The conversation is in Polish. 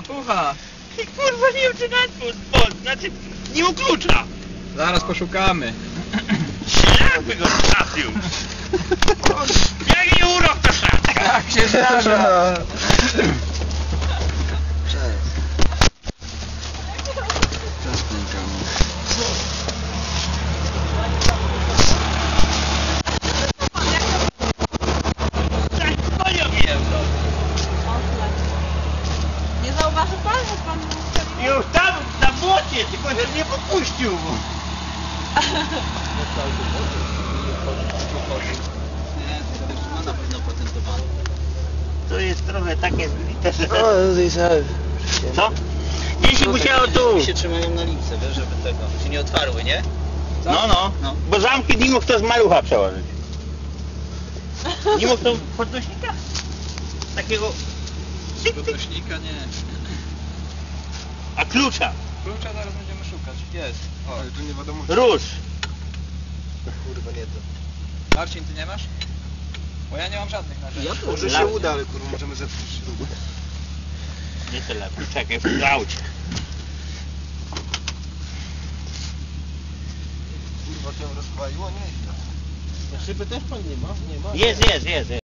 malucha. I kurwa nie wiem czy znaczy nie u klucza. Zaraz poszukamy. Jakby go trafił. Jak nie urok to szlaczka. Tak się zdarza. Nie zauważy pan, pan... Już tam na błocie, tylko że nie popuścił. Ma na pewno patentowany. To jest trochę takie zbite, że... No, sobie. Co? Jeśli musiało tu. się trzymają na lipce, wiesz, żeby tego, się nie otwarły, nie? No, no, No. Bo zamki nie mógł to z malucha przełożyć. Nie mógł to podnośnika? Takiego... Cyk, cyk. Podnośnika nie. Klucza? Klucza zaraz będziemy szukać. Jest. O, Ale tu nie wiadomo Róż. Kurwa nie to. Marcin, ty nie masz? Bo ja nie mam żadnych narzędzi. Ja to Może się uda, ale kurwa możemy zepsuć śrubę. Nie tyle. Czekaj, w aucie. Kurwa to rozwaliło? Nie. Szyby też pan nie ma? Nie ma? Jest, jest, jest. jest.